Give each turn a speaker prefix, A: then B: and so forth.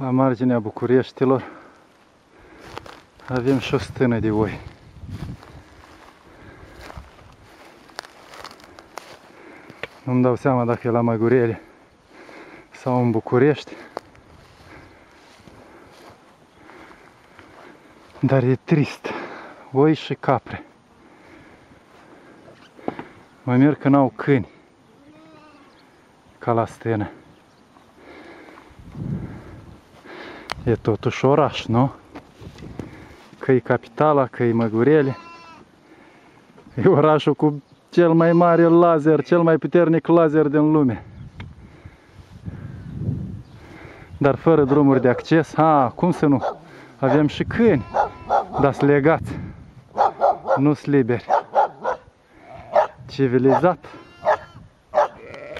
A: La marginea Bucureștilor avem și o stână de oi. Nu-mi dau seama dacă e la Măgurele sau în București. Dar e trist. Oi și capre. Mă mir că n-au câini. Ca la stenă. E totuși oraș, nu? Că e capitala, că e Măgurele. E orașul cu cel mai mare laser, cel mai puternic laser din lume. Dar fără drumuri de acces, a, cum să nu? Avem și câini, dar sunt legați, nu sunt liberi. Civilizat.